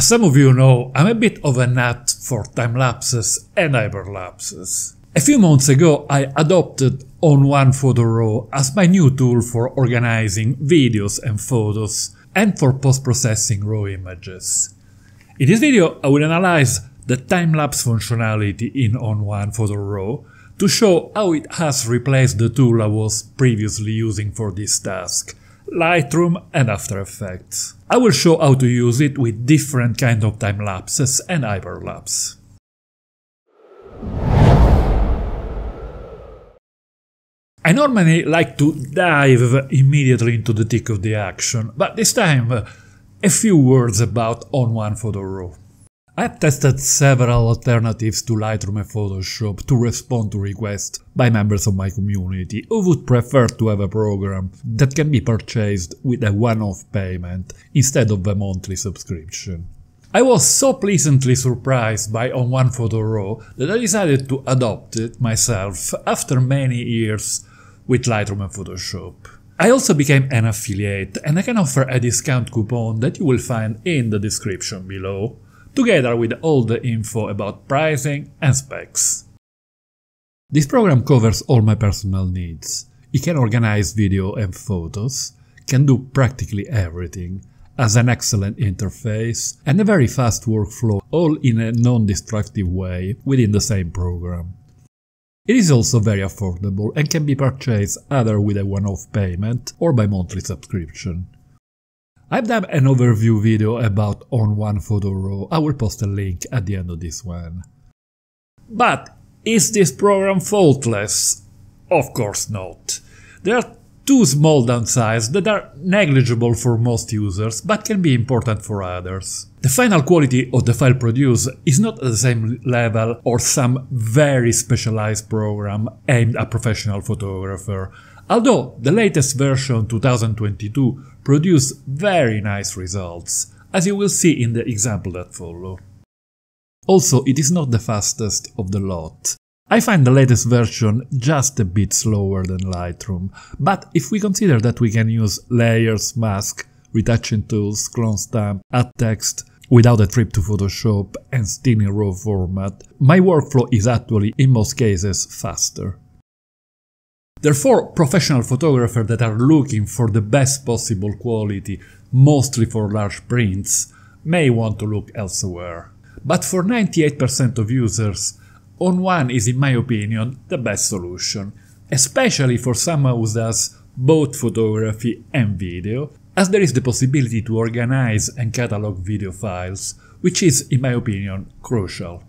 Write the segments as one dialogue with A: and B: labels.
A: As some of you know, I'm a bit of a nut for time-lapses and hyperlapses. A few months ago I adopted On1 Photo Raw as my new tool for organizing videos and photos and for post-processing raw images. In this video I will analyze the time-lapse functionality in On1 Photo Raw to show how it has replaced the tool I was previously using for this task, Lightroom and After Effects. I will show how to use it with different kind of time lapses and hyperlapse. I normally like to dive immediately into the thick of the action, but this time a few words about On1 Photo Raw. I've tested several alternatives to Lightroom and Photoshop to respond to requests by members of my community who would prefer to have a program that can be purchased with a one-off payment instead of a monthly subscription. I was so pleasantly surprised by On1 Photo Raw that I decided to adopt it myself after many years with Lightroom and Photoshop. I also became an affiliate and I can offer a discount coupon that you will find in the description below together with all the info about pricing and specs. This program covers all my personal needs. It can organize video and photos, can do practically everything, has an excellent interface and a very fast workflow all in a non-destructive way within the same program. It is also very affordable and can be purchased either with a one-off payment or by monthly subscription. I've done an overview video about On1 Photo Raw, I will post a link at the end of this one. But is this program faultless? Of course not. There are two small downsides that are negligible for most users but can be important for others. The final quality of the file produced is not at the same level or some very specialized program aimed at professional photographer, although the latest version 2022 produced very nice results, as you will see in the example that follow. Also, it is not the fastest of the lot. I find the latest version just a bit slower than Lightroom, but if we consider that we can use layers, mask, retouching tools, clone stamp, add text, without a trip to Photoshop and still in RAW format, my workflow is actually in most cases faster. Therefore, professional photographers that are looking for the best possible quality, mostly for large prints, may want to look elsewhere. But for 98% of users, On1 is in my opinion the best solution, especially for someone who does both photography and video, as there is the possibility to organize and catalog video files, which is, in my opinion, crucial.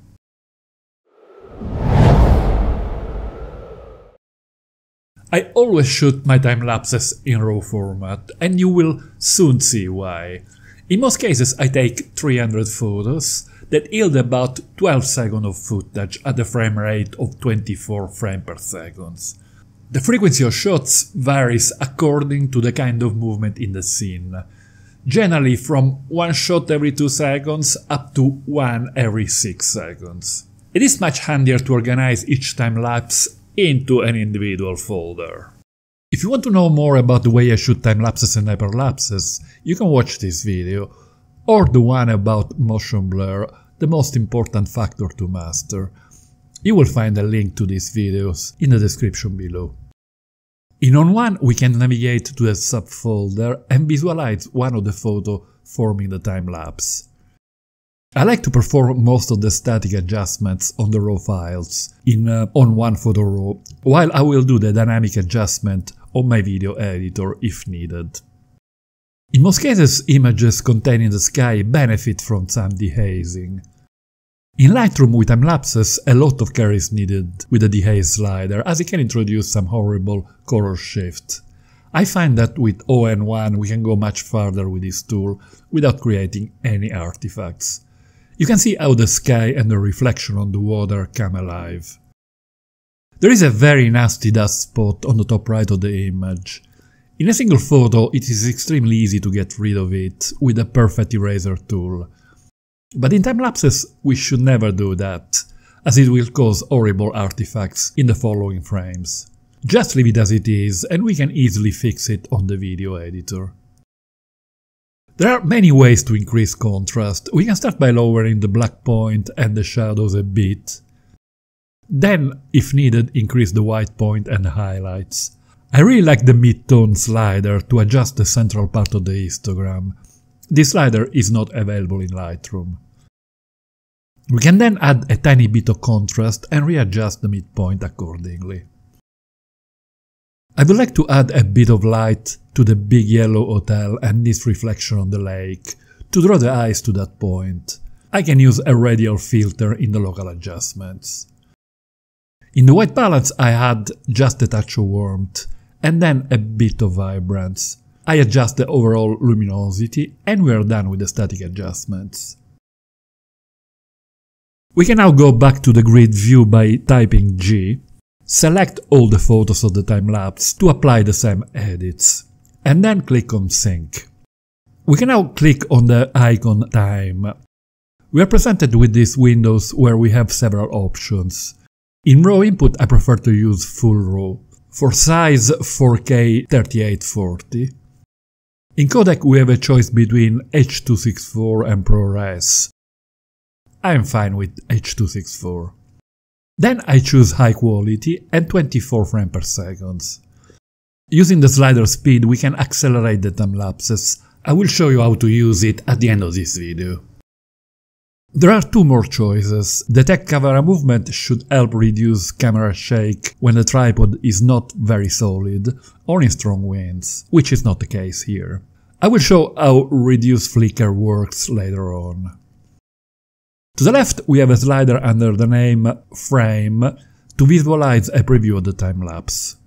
A: I always shoot my time lapses in RAW format, and you will soon see why. In most cases I take 300 photos that yield about 12 seconds of footage at a frame rate of 24 frames per second. The frequency of shots varies according to the kind of movement in the scene, generally from one shot every 2 seconds up to one every 6 seconds. It is much handier to organize each time lapse into an individual folder. If you want to know more about the way I shoot time lapses and hyperlapses, you can watch this video, or the one about motion blur, the most important factor to master. You will find a link to these videos in the description below. In On1 we can navigate to a subfolder and visualize one of the photo forming the time lapse. I like to perform most of the static adjustments on the raw files in uh, On1 Photo Raw, while I will do the dynamic adjustment on my video editor if needed. In most cases, images containing the sky benefit from some dehazing. In Lightroom with time lapses, a lot of care is needed with the dehaze slider, as it can introduce some horrible color shift. I find that with On1 we can go much farther with this tool without creating any artifacts. You can see how the sky and the reflection on the water come alive. There is a very nasty dust spot on the top right of the image. In a single photo it is extremely easy to get rid of it with a perfect eraser tool. But in time lapses we should never do that, as it will cause horrible artifacts in the following frames. Just leave it as it is and we can easily fix it on the video editor. There are many ways to increase contrast. We can start by lowering the black point and the shadows a bit. Then, if needed, increase the white point and the highlights. I really like the mid-tone slider to adjust the central part of the histogram. This slider is not available in Lightroom. We can then add a tiny bit of contrast and readjust the midpoint accordingly. I would like to add a bit of light to the big yellow hotel and this reflection on the lake to draw the eyes to that point. I can use a radial filter in the local adjustments. In the white balance I add just a touch of warmth and then a bit of vibrance. I adjust the overall luminosity and we are done with the static adjustments. We can now go back to the grid view by typing G Select all the photos of the time-lapse to apply the same edits, and then click on Sync. We can now click on the icon Time. We are presented with these windows where we have several options. In RAW input I prefer to use Full RAW. For size 4K 3840. In codec we have a choice between H.264 and ProRes. I am fine with H.264. Then I choose high quality and 24 frames per second. Using the slider speed we can accelerate the time lapses. I will show you how to use it at the end of this video. There are two more choices. Detect camera movement should help reduce camera shake when the tripod is not very solid or in strong winds, which is not the case here. I will show how reduce flicker works later on. To the left we have a slider under the name Frame to visualize a preview of the time-lapse.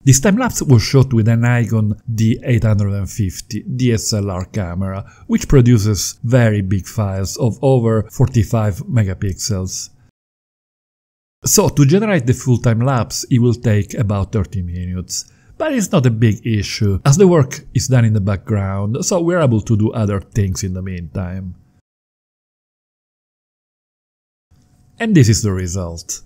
A: This time-lapse was shot with an Nikon D850 DSLR camera, which produces very big files of over 45 megapixels. So to generate the full time-lapse it will take about 30 minutes. But it's not a big issue, as the work is done in the background, so we're able to do other things in the meantime. And this is the result.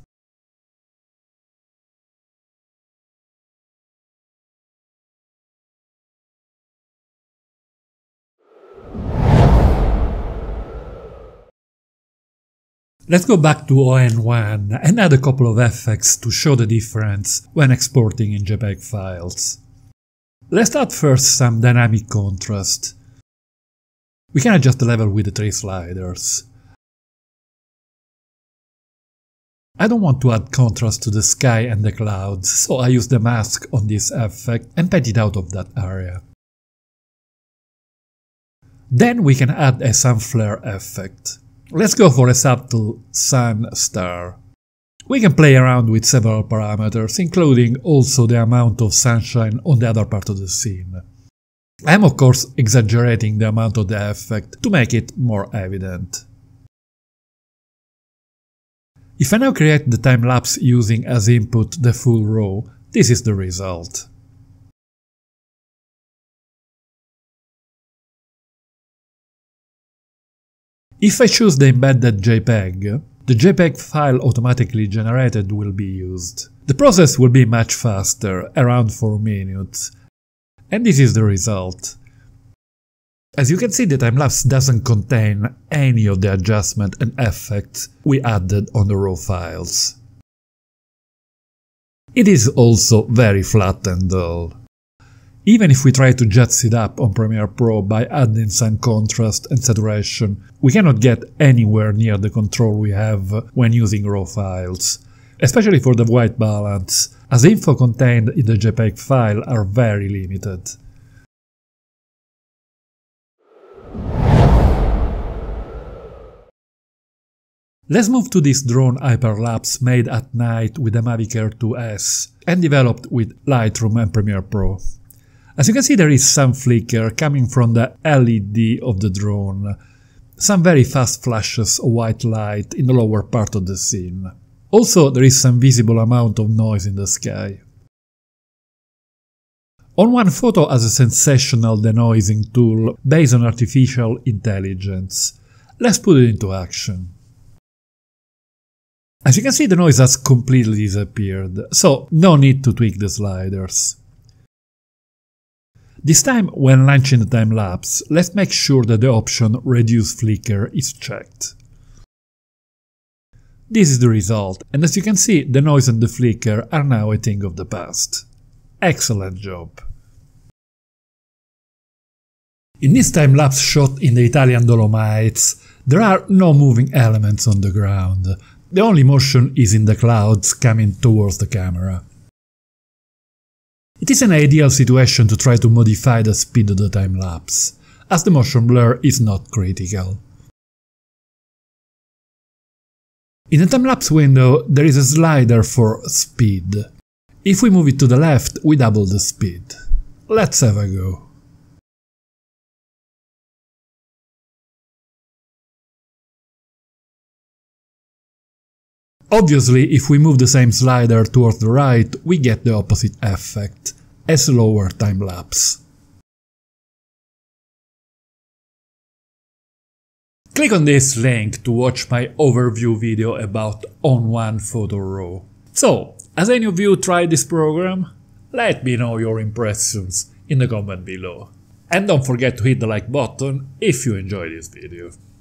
A: Let's go back to ON1 and add a couple of effects to show the difference when exporting in JPEG files. Let's start first some dynamic contrast. We can adjust the level with the three sliders. I don't want to add contrast to the sky and the clouds, so I use the mask on this effect and pat it out of that area. Then we can add a sun flare effect. Let's go for a subtle sun star. We can play around with several parameters, including also the amount of sunshine on the other part of the scene. I am of course exaggerating the amount of the effect to make it more evident. If I now create the time-lapse using as input the full RAW, this is the result. If I choose the embedded JPEG, the JPEG file automatically generated will be used. The process will be much faster, around 4 minutes, and this is the result. As you can see the time-lapse doesn't contain any of the adjustment and effects we added on the raw files. It is also very flat and dull. Even if we try to jazz it up on Premiere Pro by adding some contrast and saturation, we cannot get anywhere near the control we have when using raw files, especially for the white balance, as info contained in the JPEG file are very limited. Let's move to this drone hyperlapse made at night with the Mavic Air 2S and developed with Lightroom and Premiere Pro. As you can see there is some flicker coming from the LED of the drone, some very fast flashes of white light in the lower part of the scene. Also there is some visible amount of noise in the sky. ON1 Photo has a sensational denoising tool based on artificial intelligence. Let's put it into action. As you can see the noise has completely disappeared, so no need to tweak the sliders. This time, when launching the time-lapse, let's make sure that the option Reduce Flicker is checked. This is the result, and as you can see, the noise and the flicker are now a thing of the past. Excellent job! In this time-lapse shot in the Italian Dolomites, there are no moving elements on the ground. The only motion is in the clouds coming towards the camera. It is an ideal situation to try to modify the speed of the time-lapse, as the motion blur is not critical. In the time-lapse window there is a slider for speed. If we move it to the left, we double the speed. Let's have a go. Obviously, if we move the same slider towards the right, we get the opposite effect, a slower time-lapse. Click on this link to watch my overview video about ON1 Photo RAW. So, has any of you tried this program? Let me know your impressions in the comment below. And don't forget to hit the like button if you enjoyed this video.